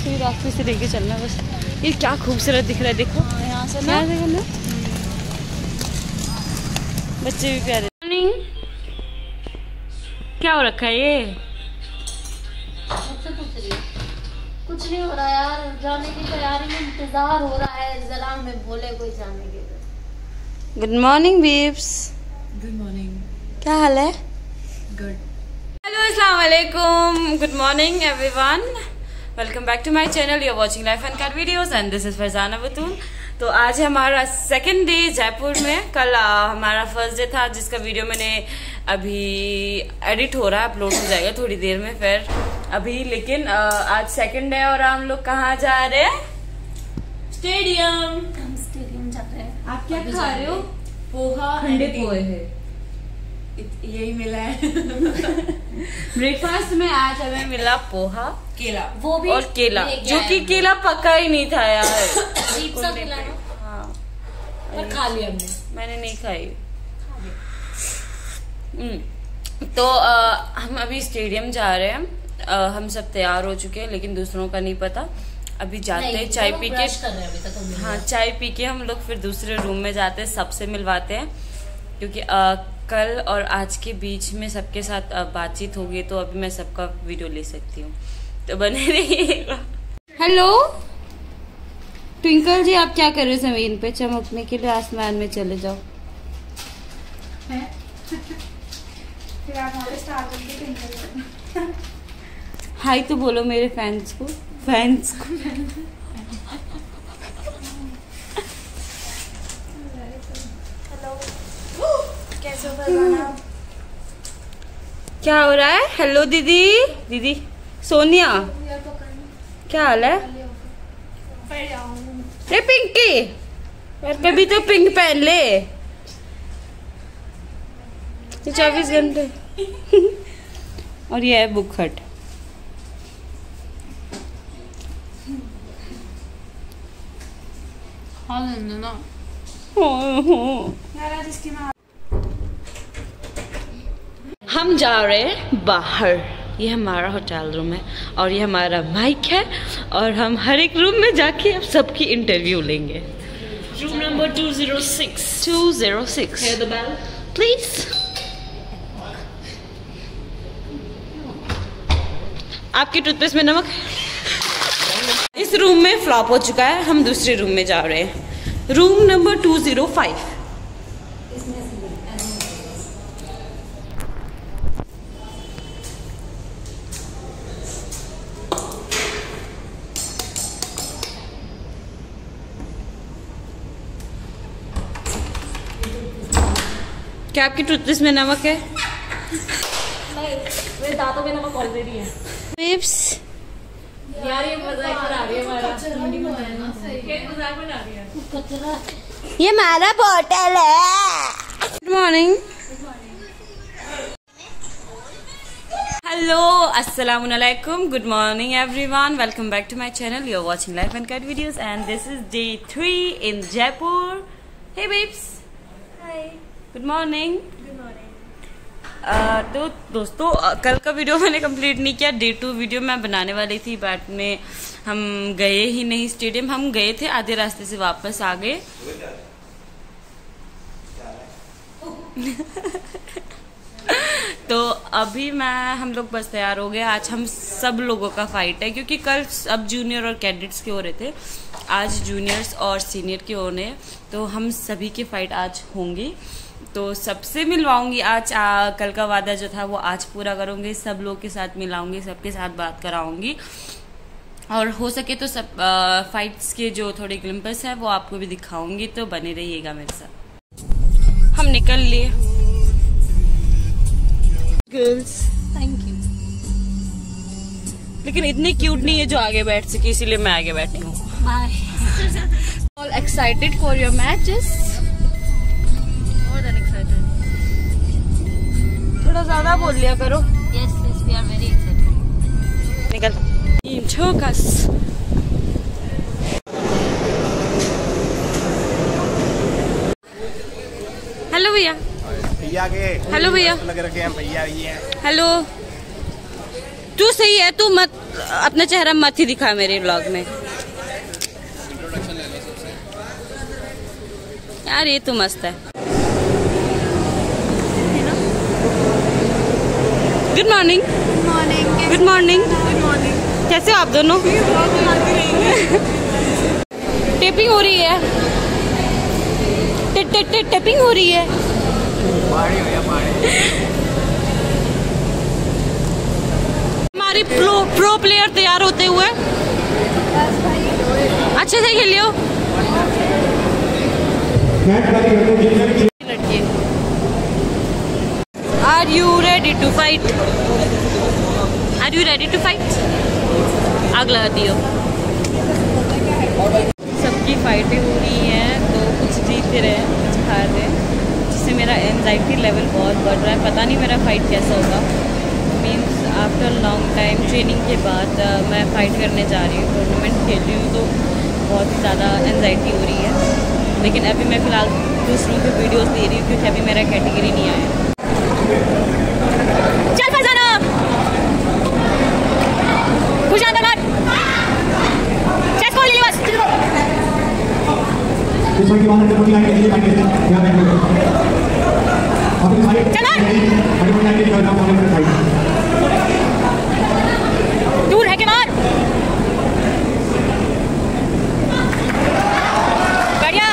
उसी रास्ते से लेके चलना बस। ये क्या खूबसूरत दिख रहा है देखो। हाँ, यहाँ से ना। देखो ना? बच्चे भी प्यारे। मॉर्निंग क्या हो रखा है ये? है। कुछ नहीं हो रहा यार। जाने की तैयारी में इंतज़ार हो रहा है। जरा में बोले कोई जाने के लिए। Good morning babes good morning क्या हाल है? गुड हेलो अस्सलाम वालेकुम good morning everyone welcome back to my channel you are watching life and car videos and this is Farzana Batoon तो आज हमारा सेकंड डे जयपुर में। कल आ, हमारा फ़र्स्ट डे था जिसका वीडियो मैंने अभी एडिट हो रहा है अपलोड हो जाएगा थोड़ी देर में फिर अभी। लेकिन आ, आज सेकंड डे और हम लोग कहाँ जा रहे हैं? स्टेडियम हम स्टेडियम जा रहे हैं। आप क्या खा रहे हो? पोहा ठंडे पोहे है। यही मिला है। ब्रेकफास्ट में आज हमें मिला पोहा केला। वो भी और केला जो कि केला पका ही नहीं था यार। हाँ। पर खा लिया हमने। मैंने नहीं खाई। हम्म, तो अ, हम अभी स्टेडियम जा रहे हैं। अ, हम सब तैयार हो चुके हैं लेकिन दूसरों का नहीं पता। अभी जाते हैं चाय पी के। brush कर रहे हैं अभी तक हम हाँ चाय पी के हम लोग फिर दूसरे रूम में जाते हैं सबसे मिलवाते हैं। क्योंकि अ, कल और आज के बीच में सबके साथ बातचीत होगी तो अभी मैं सबका वीडियो ले सकती हूँ। तो बने रहिएगा। हेलो? ट्विंकल जी आप क्या कर रहे हो ज़मीन पे? चमकने के लिए आसमान में चले जाओ। हाय तो बोलो मेरे फैंस को। फैंस को। क्या हो रहा है? हेलो दीदी। दीदी सोनिया। क्या हाल है? ये पिंकी। यार कभी तो पिंक पहन ले। ये चौबीस घंटे। और ये है बुखट। हाँ लेने ना हम जा रहे हैं बाहर। ये हमारा होटल रूम है और ये हमारा माइक है और हम हर एक रूम में जाके अब सबकी इंटरव्यू लेंगे। Room number 206 206 please the bell? आपके टूथपेस्ट में नमक? इस रूम में फ्लॉप हो चुका है हम दूसरे रूम में जा रहे हैं। रूम नंबर 205 क्या आपकी टूथपेस्ट में नमक है? मेरे दांतों में नमक ऑलरेडी है। बेब्स यार ये मज़ाक बना रही है हमारा। ये मज़ाक बना रही है। कचरा ये हमारा बोतल है। गुड मॉर्निंग हेलो अस्सलाम वालेकुम good morning everyone welcome back to my channel you are watching life and cut videos and this is day three in Jaipur hey babes good morning Uh, तो दोस्तों कल का वीडियो मैंने complete नहीं किया। Day to video मैं बनाने वाली थी बट में हम गए ही नहीं स्टेडियम हम गए थे आधे रास्ते से वापस आ गए तो अभी मैं हम लोग बस तैयार हो गए। आज हम सब लोगों का फाइट है क्योंकि कल सब जूनियर और कैडेट्स के हो रहे थे। आज जूनियर्स और सीनियर के होने। तो हम सभी की फाइट आज होंगी। तो सबसे मिलवाऊँगी आज आ, कल का वादा जो था वो आज पूरा करूँगी सब लोग के साथ मिलाऊँगी सबके साथ बात कराऊँगी। और हो सके तो सब आ, फाइट्स के जो थोड़े ग्लिम्पस है वो आपको भी दिखाऊँगी तो बने रहिएगा मेरे साथ। हम निकल लिए। गर्ल्स थैंक यू लेकिन इतनी क्यूट नहीं है जो आगे बैठ सके इसीलिए मैं आगे बैठी हूँ। All excited for your matches थोड़ा ज़्यादा बोल लिया करो। Yes yes we are very excited निकल. हेलो भैया। भैया के हेलो भैया। लग रखे हैं भैया भैया हेलो तू सही है तू मत अपना चेहरा मत ही दिखा मेरे ब्लॉग में। यार ये तो मस्त है। Good morning morning good morning good morning कैसे हो आप दोनों? टेपिंग हो रही है। टे, टे, टे, टेपिंग हो रही है। हमारी प्रो प्रो प्लेयर तैयार होते हुए। अच्छे से खेलियो लड़के are ready to fight are you ready to fight आग लगा दियो। सबकी फाइटें हो रही हैं तो कुछ जीत रहे हैं, कुछ हार रहे हैं, जिससे मेरा एनजाइटी लेवल बहुत बढ़ रहा है। पता नहीं मेरा फाइट कैसा होगा। Means after long time training के बाद मैं फ़ाइट करने जा रही हूँ टूर्नामेंट खेल रही हूँ तो बहुत ज़्यादा एनजाइटी हो रही है। लेकिन अभी मैं फ़िलहाल दूसरों के वीडियोस दे रही हूँ, क्योंकि अभी मेरा कैटेगरी नहीं आया चल फरजाना खुशान दलाल चेस खोल ली बस This one, you want to put like this, like this. Yeah, like this. After the fight, Come on. I don't like it, you are now falling for the fight. दूर है के बाहर बढ़िया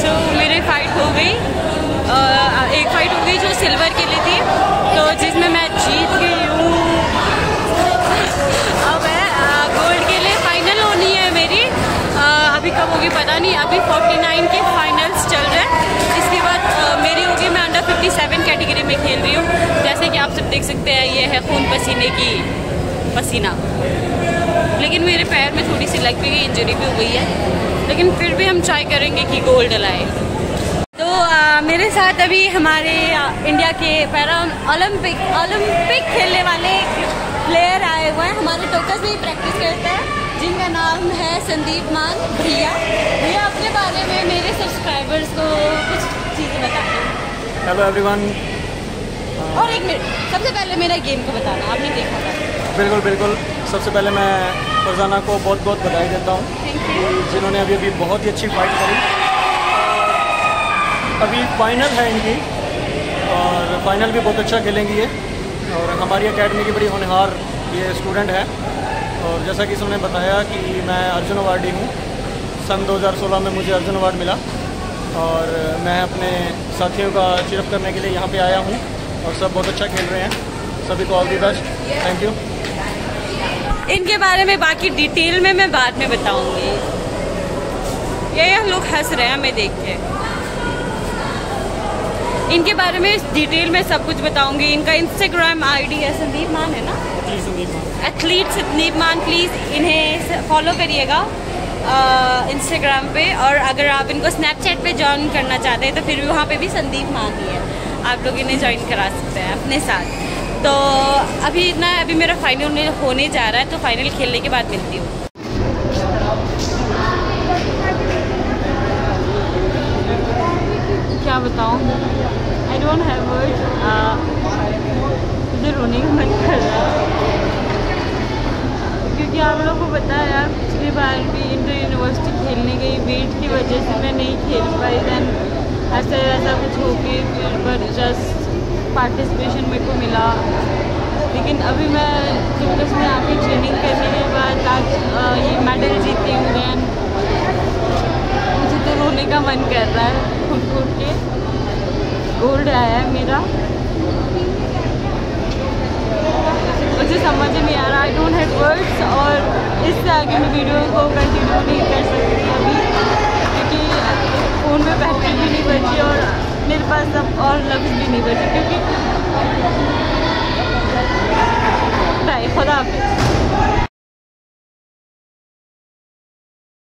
सो मेरी फाइट हो गई अ, एक फाइट हो गई जो सिल्वर के लिए थी तो जिसमें मैं जीत गई हूँ अब है गोल्ड के लिए फाइनल होनी है मेरी अ, अभी कब होगी पता नहीं अभी 49 के फाइनल्स चल रहे हैं। इसके बाद मेरी होगी मैं अंडर 57 कैटेगरी में खेल रही हूँ। जैसे कि आप सब देख सकते हैं ये है खून पसीने की पसीना। लेकिन मेरे पैर में थोड़ी सी लग भी गई इंजरी भी हो गई है। लेकिन फिर भी हम ट्राई करेंगे कि गोल्ड लाए। तो आ, मेरे साथ अभी हमारे इंडिया के पैरा ओलंपिक ओलंपिक खेलने वाले प्लेयर आए हुए हैं। हमारे टोकस में ही प्रैक्टिस करते हैं जिनका नाम है संदीप मान भैया। सब्सक्राइबर्स को कुछ चीज़ें बताएँ हेलो एवरीवन और एक मिनट सबसे पहले मेरा गेम को बताना आपने देखा था। बिल्कुल बिल्कुल। सबसे पहले मैं फरजाना को बहुत बहुत बधाई देता हूँ जिन्होंने अभी अभी बहुत ही अच्छी फाइट करी। अभी फाइनल है इनकी और फाइनल भी बहुत अच्छा खेलेंगी ये। और हमारी एकेडमी की बड़ी होनहार ये स्टूडेंट है। और जैसा कि इसने बताया कि मैं अर्जुन अवार्डी हूँ। सन 2016 में मुझे अर्जुन अवार्ड मिला। और मैं अपने साथियों का चिरफ करने के लिए यहाँ पे आया हूँ और सब बहुत अच्छा खेल रहे हैं। सभी को all the best thank you इनके बारे में बाकी डिटेल में मैं बाद में बताऊँगी। ये ये लोग हंस रहे हैं हमें देख के। इनके बारे में डिटेल में सब कुछ बताऊँगी। इनका इंस्टाग्राम आईडी है। संदीप मान है ना? एथलीट संदीप मान। प्लीज़ इन्हें फॉलो करिएगा। इंस्टाग्राम पे और अगर आप इनको स्नैपचैट पे ज्वाइन करना चाहते हैं तो फिर भी वहाँ पे भी संदीप मान ही आप लोग इन्हें ज्वाइन करा सकते हैं अपने साथ। तो अभी ना अभी मेरा फाइनल होने जा रहा है तो फाइनल खेलने के बाद मिलती हूँ। क्या बताऊँ? आई डोंट हैव वर्ड रोने का मन कर रहा है। क्योंकि आप लोगों को पता है यार, पिछली बार भी इंटर यूनिवर्सिटी खेलने गई वेट की वजह से मैं नहीं खेल पाई दैन ऐसा ऐसा कुछ हो के फिर पर जस्ट पार्टिसिपेशन मेरे को मिला। लेकिन अभी मैं यूनिवर्स में आके ट्रेनिंग करने के बाद आज ये मेडल जीती हूँ दैन मुझे तो रोने का मन कर रहा है खुद फूट के। गोल्ड आया है मेरा। मुझे समझ नहीं आ रहा आई डोंट था कि मैं वीडियो को कंटिन्यू नहीं कर सकती अभी, क्योंकि फ़ोन में बैटरी भी नहीं बची और मेरे पास अब और लफ्ज़ भी नहीं बचे, क्योंकि बाय खुदा